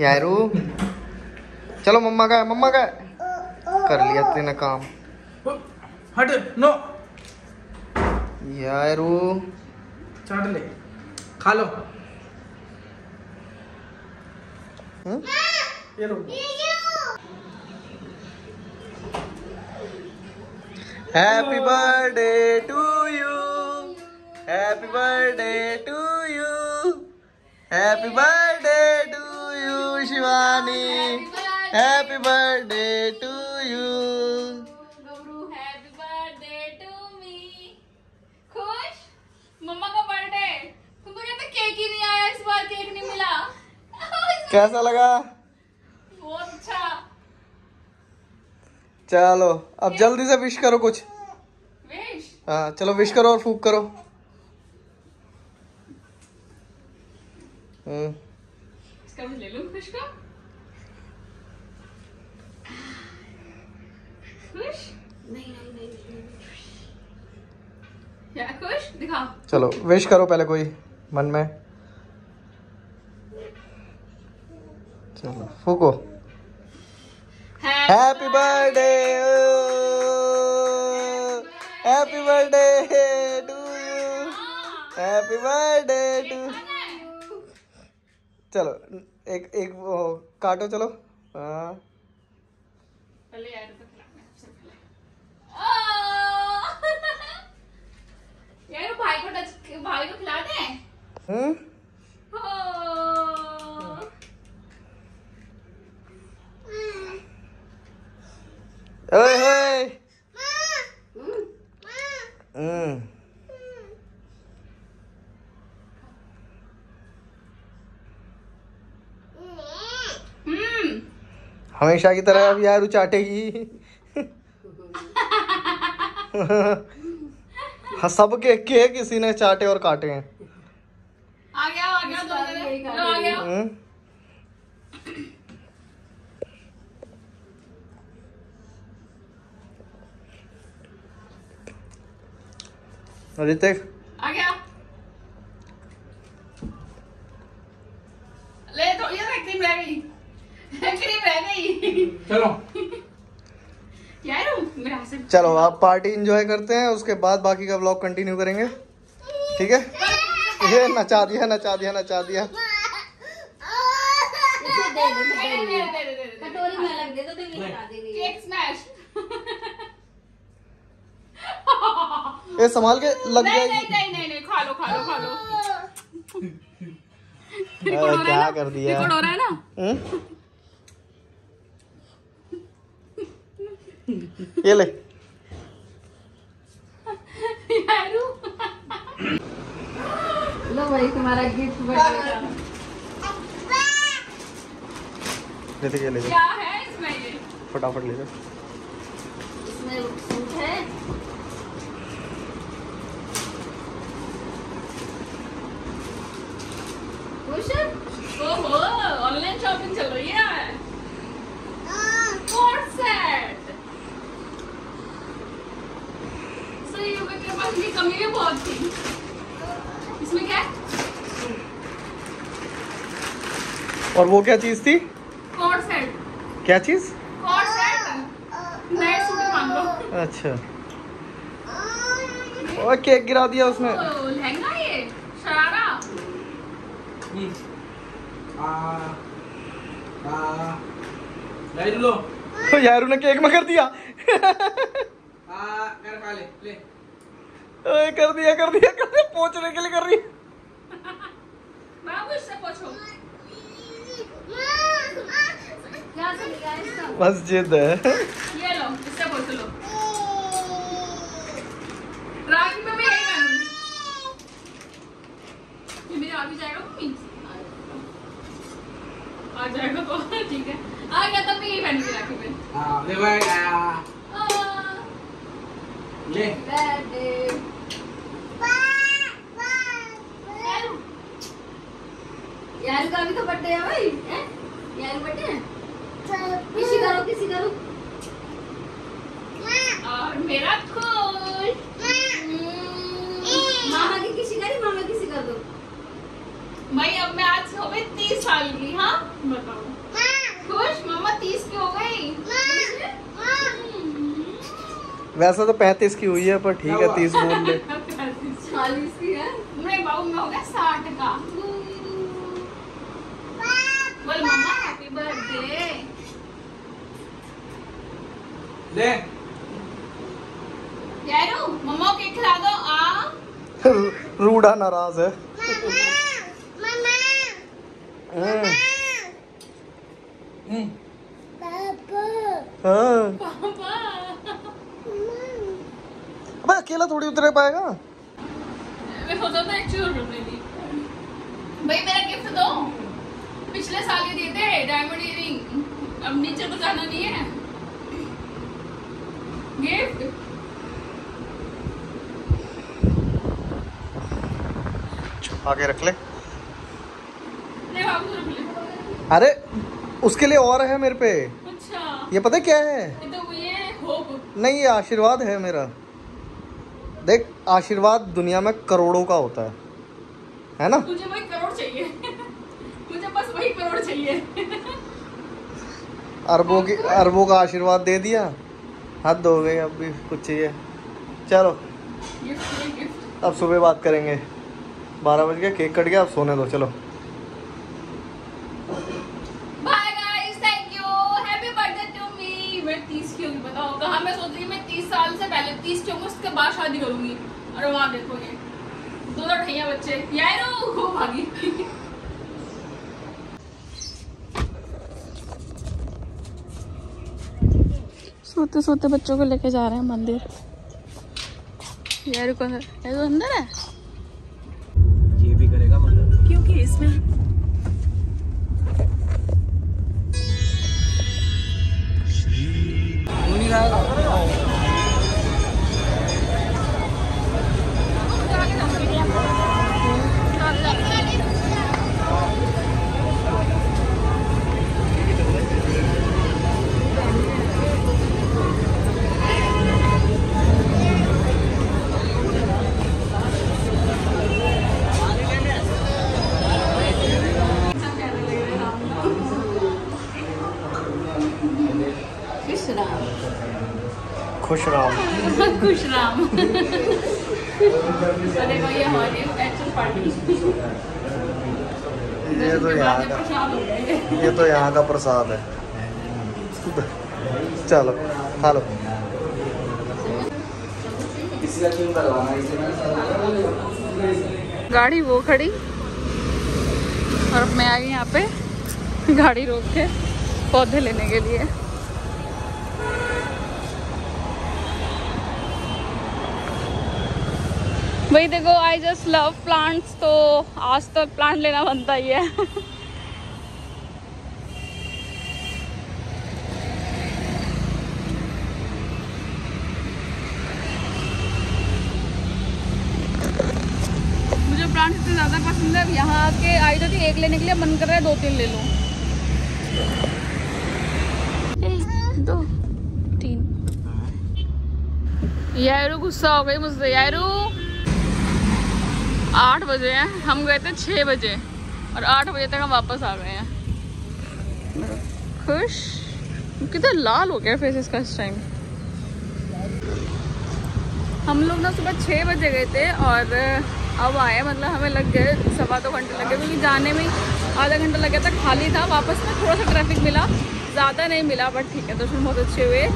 यारू चलो मम्मा का मम्मा का कर लिया तेने काम। हट नो। यारू चाट ले। खा लो। हम्म? ये लो। Happy birthday to you happy birthday to you happy birthday Shivani happy birthday to you Gabru happy birthday to me खुश? मम्मा का बर्थडे तुमको कहते केक ही नहीं आया? इस बार केक नहीं मिला। कैसा लगा? बहुत अच्छा। चलो अब जल्दी से विश करो कुछ। विश हाँ चलो विश करो और फूक करो। हम्म। इसका भी ले लूँ खुश का। खुश? नहीं नहीं नहीं नहीं क्या खुश? दिखा चलो विश करो पहले कोई मन में। चलो फूको। Happy birthday happy birthday to you happy birthday to चलो एक एक वो काटो चलो। हाँ पहले यार तो खिलाना सबसे पहले। यार भाई को टच भाई को खिला दे हम्म! ओए। हम्म। हम्म। हमेशा की तरह अब यार चाटेगी हाँ सबके के किसी ने चाटे और काटे हैं। आ गया आ गया लो आ गया। हम्म? ऋतिक आ गया ले तो ये देख क्रीम रह गई क्रीम रह गई चलो यार मेरे हाथ से चलो आप पार्टी इंजॉय करते हैं उसके बाद बाकी का ब्लॉग कंटिन्यू करेंगे। ठीक है? ये नचा दिया नचा दिया नचा दिया। इसे दे दे दे दे कटोरी दे दे दे दे कटोरी में लग दे तो ये संभाल के लग जाएगी। नहीं नहीं नहीं खा लो खा लो खा लो क्या कर दिया? हो रहा है ना? हम्म? ये ले यारू लो भाई तुम्हारा गिफ्ट बर्थडे का ऋतिक ले क्या है इसमें ये? फटाफट ले जा। इसमें सूट है। खुश? ओहो ऑनलाइन शॉपिंग चल रही है। कमी भी बहुत थी। इसमें क्या है? और वो क्या चीज़ थी? क्या चीज़? अच्छा। और केक गिरा दिया उसमें लहंगा ये? शरारा? आ आ लो तो यारू ने केक में कर दिया। आ कर खा ले ले। ओए, कर दिया कर दिया कर दिया पहुँचने के लिए कर रही। बाबू इससे पूछो क्या चलेगा इसका मस्जिद है। ये लो इससे पूछ लो। राखी में भी यही पहनूँगी ये मेरे आ भी जाएगा मम्मी आ जाएगा तो ठीक है। आ गया तब मैं यही पहनूँगी राखी में आ ले भाई आ। आ, ले। बर्थडे यार। का भी तो बर्थडे है भाई हैं? यार बर्थडे है? किसी करो किसी करो और मेरा खुश मामा की किसी करी मामा किसी कर दो भाई अब मैं आज हो गई तीस साल की हाँ? बताओ। खुश? मम्मा तीस की हो गई? वैसे तो पैंतीस की हुई है पर ठीक है तीस बोल ले चालीस की है मेरे बाबू में हो गया साठ का बोल मम्मा हैप्पी बर्थडे ले यारो मम्मा को केक खिला दो आ। रूडा नाराज़ है। हम्म, हम्म हाँ। पापा। अबे अकेला थोड़ी उतरे पाएगा? मैं सोचा था एक चीज़ और भाई मेरा गिफ्ट दो। पिछले साल ये दिए थे डायमंड इयरिंग अब नीचे जाना नहीं है। गिफ्ट आगे रख ले। अरे उसके लिए और है मेरे पे। अच्छा। ये पता क्या है? तो ये होप। नहीं ये आशीर्वाद है मेरा। देख आशीर्वाद दुनिया में करोड़ों का होता है। है ना? मुझे वही करोड़ चाहिए। मुझे बस वही करोड़ चाहिए। अरबों की अरबों का आशीर्वाद दे दिया। हद हो गई अब भी कुछ चाहिए। चलो। अब सुबह बात करेंगे। बारह बज गया, केक कट गया, अब सोने दो, चलो। Bye guys thank you happy birthday to me मैं 30 की होगी, बताओ। कहाँ मैं सोच रही मैं 30 साल से पहले 30 की उसके बाद शादी करूँगी। और वहाँ देखो ये दो दो बच्चे। यार भागी। सोते सोते बच्चों को लेके जा रहे हैं मंदिर। यार कौन है तो अंदर है। ये भी करेगा मंदिर। क्योंकि इसमें खुश राम खुश राम ये तो यहाँ का ये तो यहाँ का प्रसाद है। चलो खा लो। गाड़ी वो खड़ी। और मैं आई यहाँ पे। गाड़ी रोक के पौधे लेने के लिए। भाई देखो आई जस्ट लव प्लांट्स तो आज तो प्लांट लेना बनता ही है मुझे प्लांट इतने ज़्यादा पसंद है यहाँ आके आई थी एक लेने के लिए मन कर रहा है दो तीन ले। लूँ दो, तीन। यारू गुस्सा हो गई मुझसे। यारू आठ बजे हैं। हम गए थे छः बजे और आठ बजे तक हम वापस आ गए हैं। खुश? कितना लाल हो गया फेस इसका इस टाइम हम लोग ना सुबह छः बजे गए थे और अब आए मतलब हमें लग गए सवा दो घंटे लगे क्योंकि जाने में आधा घंटा लग गया था, खाली था, वापस में थोड़ा सा ट्रैफ़िक मिला, ज़्यादा नहीं मिला बट ठीक है, दर्शन बहुत अच्छे हुए।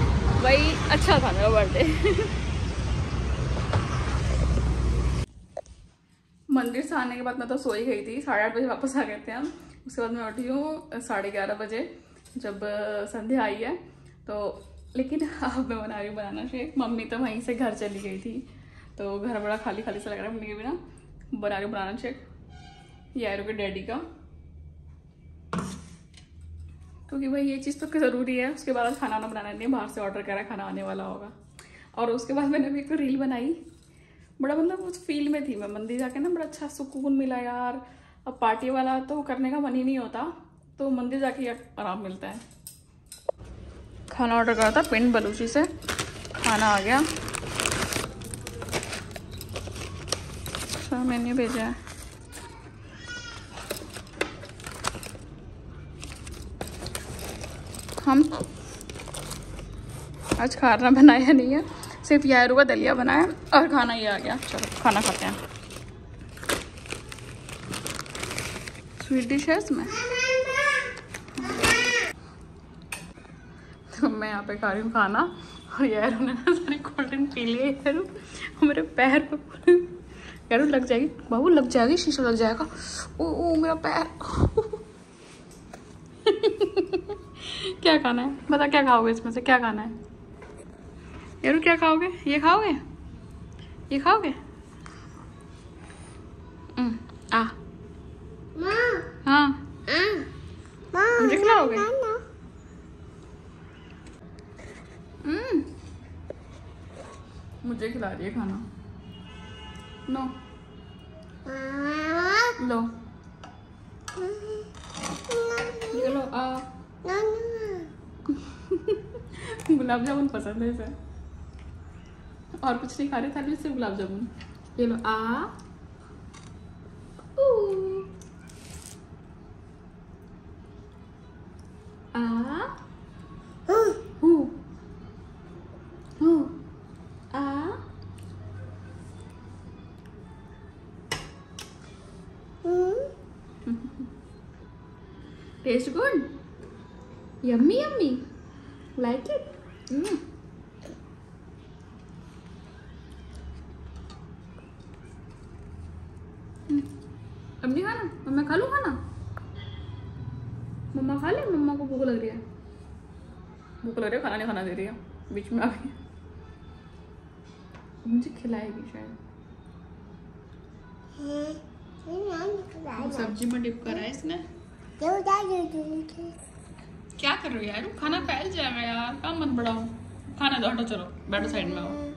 वही अच्छा था मेरा बर्थडे मंदिर से आने के बाद मैं तो सो ही गई थी, साढ़े आठ बजे वापस आ गए थे हम। उसके बाद मैं उठी हूँ, साढ़े ग्यारह बजे, जब संध्या आई है। तो लेकिन अब मैं बना रही हूँ बनाना शेक। मम्मी तो वहीं से घर चली गई थी। तो घर बड़ा खाली खाली सा लग रहा है मम्मी के बिना। बना रही हूँ बनाना शेक। यारों के डैडी का। क्योंकि भाई ये चीज़ तो ज़रूरी है। उसके बाद खाना वाना बनाना नहीं बाहर से ऑर्डर करा खाना आने वाला होगा। और उसके बाद मैंने भी एक रील बनाई। बड़ा मतलब उस फील में थी मैं, मंदिर जाके ना बड़ा अच्छा सुकून मिला यार। अब पार्टी वाला तो करने का मन ही नहीं होता तो मंदिर जाके आराम मिलता है। खाना ऑर्डर करा था पिंड बलूची से, खाना आ गया। अच्छा मेन्यू भेजा है। हम? आज खाना बनाया नहीं है। सिर्फ़ यारू का दलिया बनाया और खाना ये आ गया। चलो, खाना खाते हैं। स्वीट डिश है इसमें तो मैं यहाँ पे खा रही हूँ खाना। और यारू ने ना सारी कोल्ड ड्रिंक पी ली यारू मेरे पैर पे यारू, लग जाएगी। बाबू, लग जाएगी, शीशा लग जाएगा। ओ ओ, मेरा पैर। क्या खाना है? बता, क्या खाओगे इसमें से? क्या खाना है? यारू क्या खाओगे? ये खाओगे? ये खाओगे? आ। हाँ। मुझे खिलाओगे? मुझे खिला रही है खाना। नो लो। गुलाब जामुन पसंद है इसे। और कुछ नहीं खा रहे थाली में सिर्फ़ गुलाब जामुन। ये लो आ। ऊ। आ। हू। हू। आ। Taste good yummy yummy like it अब नहीं खाना मम्मा खा लूँ खाना मम्मा खा ले मम्मा को भूख लग रही है लग रही खाना नहीं खाना दे रही है। बीच में आ गई। मुझे खिलाएगी शायद। सब्ज़ी में डिप करा है इसने। क्या कर रही हो यार? खाना फैल जाएगा यार। काम मत बढ़ाओ। खाना दो, हटो, चलो। बैठो साइड में आओ।